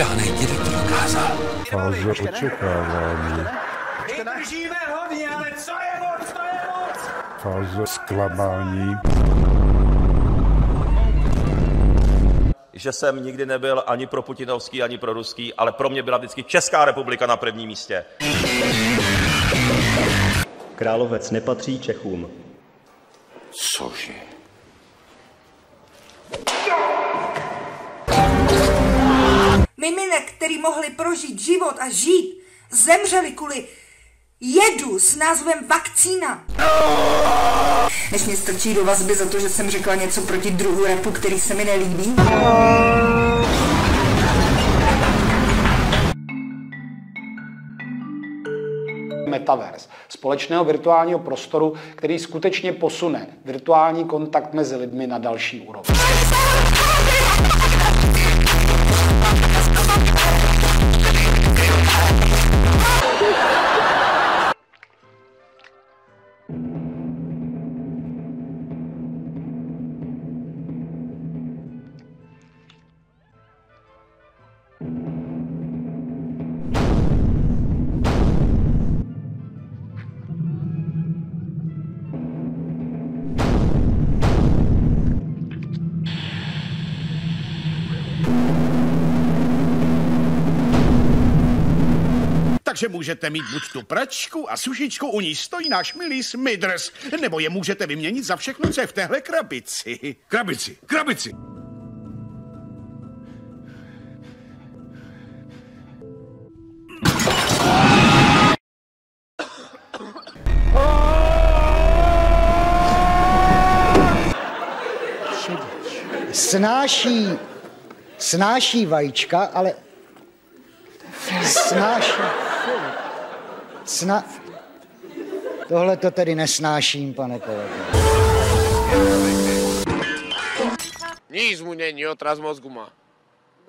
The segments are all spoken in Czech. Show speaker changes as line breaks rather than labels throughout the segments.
Žádný dědek to dokázal.
Fáze očekávání.
Vydržíme hodně, ale co je moc, co je moc?
Fáze zklamání.
že jsem nikdy nebyl ani pro putinovský, ani pro ruský, ale pro mě byla vždycky Česká republika na prvním místě.
Královec nepatří Čechům.
Cože?
Miminek, který mohli prožít život a žít, zemřeli jedu s názvem vakcína. Než mě strčí do vazby za to, že jsem řekla něco proti druhu repu, který se mi nelíbí.
Metaverse, společného virtuálního prostoru, který skutečně posune virtuální kontakt mezi lidmi na další úroveň.
Takže můžete mít buď tu pračku a sušičku, u ní stojí náš milý Smidrs, nebo je můžete vyměnit za všechno, co je v téhle krabici.
Krabici, krabici.
Snáší, snáší vajíčka, ale snáší. Sna... Tohle to tedy nesnáším, pane kolego.
Nic mu není, otraz mozgu má.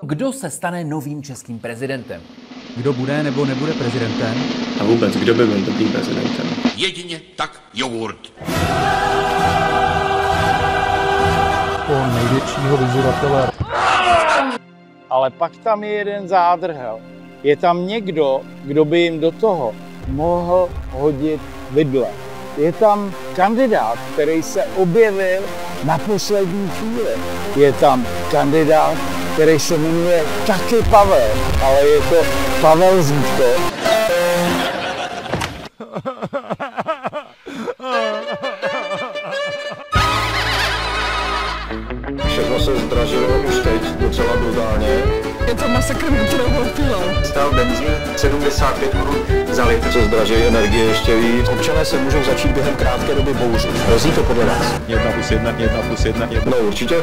Kdo se stane novým českým prezidentem?
Kdo bude nebo nebude prezidentem?
A vůbec, kdo by byl dobrým prezidentem?
Jedině tak jogurt.
Toho největšího vyzývatele.
Ale pak tam je jeden zádrhel. Je tam někdo, kdo by jim do toho mohl hodit vidle. Je tam kandidát, který se objevil na poslední chvíli. Je tam kandidát, který se jmenuje taky Pavel, ale je to Pavel Zítko.
Všechno se zdražilo už teď docela brutálně.
Je to masakr na
Stál benzín 75 korun za litr. Se zdraží energie ještě víc.
Občané se můžou začít během krátké doby bouřit. Hrozí to podle vás?
Jedna plus jedna, jedna plus jedna, jedna. No určitě.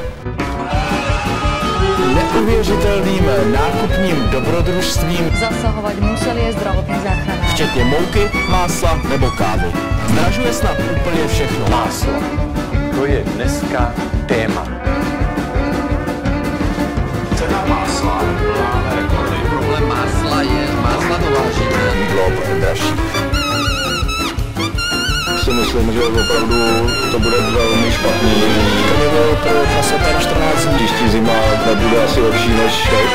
Neuvěřitelným nákupním dobrodružstvím
zasahovat museli je zdravotní záchrana.
Včetně mouky, másla nebo kávy. Zdražuje snad úplně všechno.
Máslo. To je dneska téma.
Dražší. Si myslím, že opravdu to bude velmi špatný.
To by bylo pro ten 14 dní.
Příští zima nebude asi lepší než teď.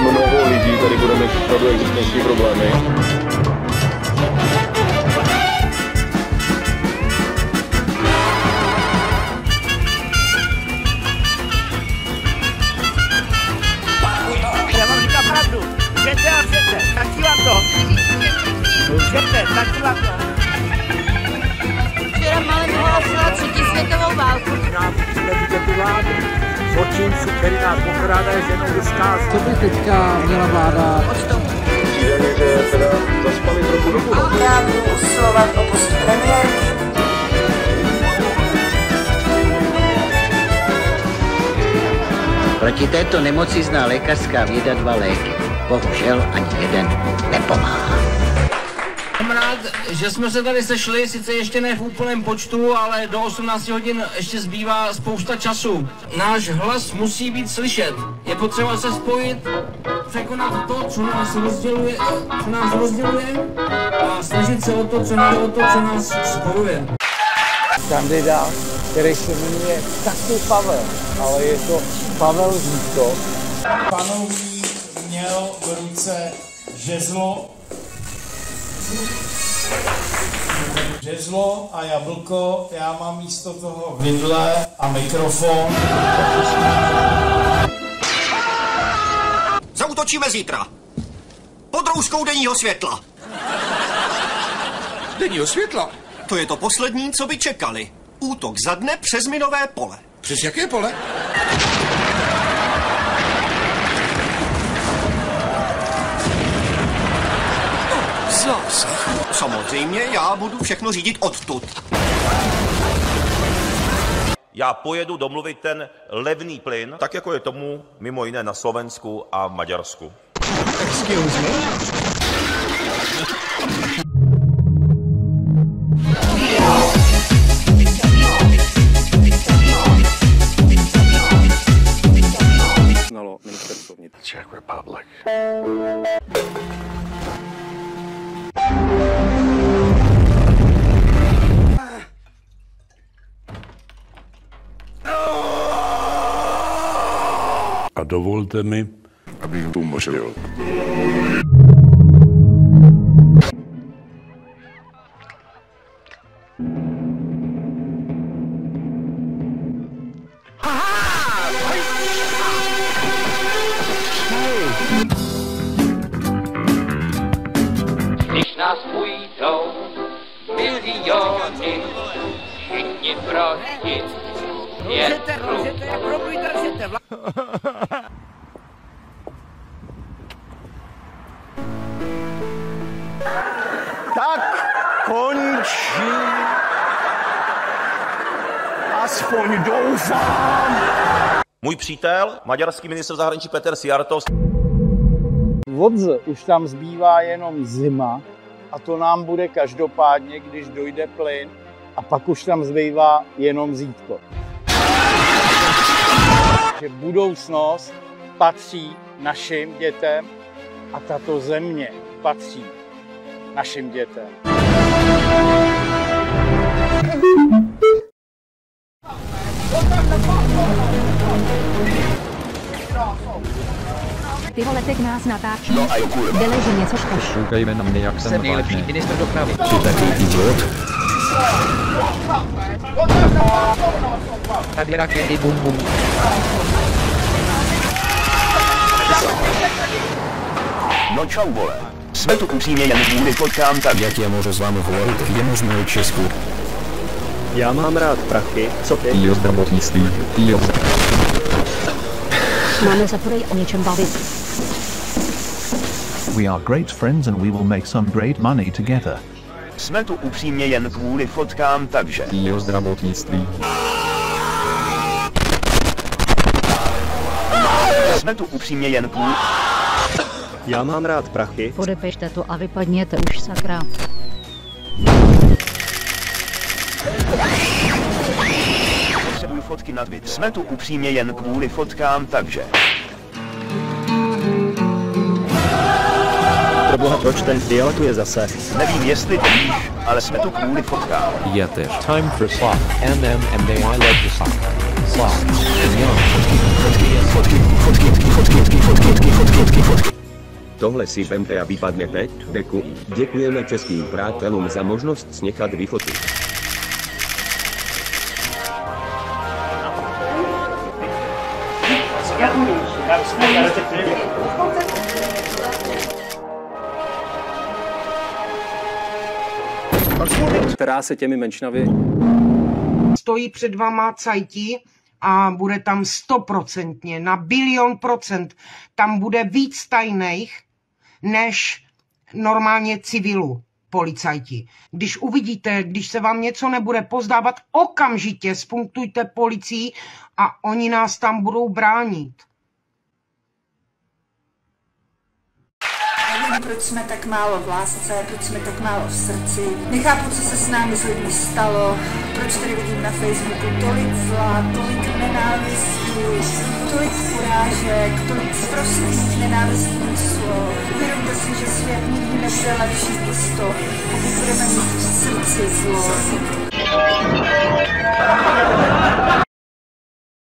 Mnoho lidí tady bude mít opravdu existenční problémy.
Co by teďka měla vláda?
Proti této nemoci zná lékařská věda dva léky. Bohužel ani jeden nepomáhá.
Rád, že jsme se tady sešli, sice ještě ne v úplném počtu, ale do 18 hodin ještě zbývá spousta času. Náš hlas musí být slyšet. Je potřeba se spojit, překonat to, co nás rozděluje, co nás rozděluje a snažit se o to, co, ne, o to, co nás spojuje.
Kandidát, který se jmenuje taky Pavel. ale je to Pavel Žítko.
Panovník měl v ruce žezlo, žezlo a jablko, já mám místo toho vidle a mikrofon.
Zautočíme zítra. Pod rouškou denního světla.
Denního světla?
To je to poslední, co by čekali. Útok za dne přes minové pole.
Přes jaké pole?
Samozřejmě, já budu všechno řídit odtud.
Já pojedu domluvit ten levný plyn, tak jako je tomu mimo jiné na Slovensku a v Maďarsku.
Excuse me?
A dovolte mi, abych umořil.
Končí. Aspoň doufám.
Můj přítel, maďarský ministr zahraničí Peter Siartos,
Vodze už tam zbývá jenom zima a to nám bude každopádně, když dojde plyn a pak už tam zbývá jenom zítko. Že budoucnost patří našim dětem a tato země patří našim dětem.
Ty vole, teď nás natáčí.
No a kurva.
Dele, že něco škoš.
Koukejme na mě, jak jsem vážný.
ministr dopravy.
Ty takový idiot.
Tady rakety bum bum.
No čau, vole. Jsme tu upřímně jen kvůli fotkám tak. Jak je můžu s vámi hovorit? Je možné Česku.
Já mám rád prachy, co ty?
Jo zdravotnictví. Jo.
Máme se o něčem bavit.
We are great friends and we will make some great money together.
Jsme tu upřímně jen kvůli fotkám, takže. Jo zdravotnictví. Jsme tu upřímně jen kvůli...
Já mám rád prachy.
Podepište to a vypadněte už, sakra.
Fotky na Twitter. Jsme tu upřímně jen kvůli fotkám, takže.
Proboha, proč ten dialoguje zase?
Nevím, jestli to víš, ale jsme tu kvůli fotkám.
Yeah, there. Time for slot. M M M A I love the slot. Slot.
Tohle si vemte a vypadne teď, Deku. Děkujeme českým přátelům za možnost snechat vyfotit.
Která se těmi menšinami
stojí před vama cajti a bude tam stoprocentně, na bilion procent, tam bude víc tajných než normálně civilu policajti. Když uvidíte, když se vám něco nebude pozdávat, okamžitě spunktujte policii a oni nás tam budou bránit.
Proč jsme tak málo v lásce, proč jsme tak málo v srdci. Nechápu, co se s námi s lidmi stalo, proč tady vidím na Facebooku tolik zla, tolik nenávistí, tolik urážek, tolik sprostých nenávistných slov. Uvědomte si, že svět nikdy nebude lepší místo, pokud budeme mít v srdci zlo.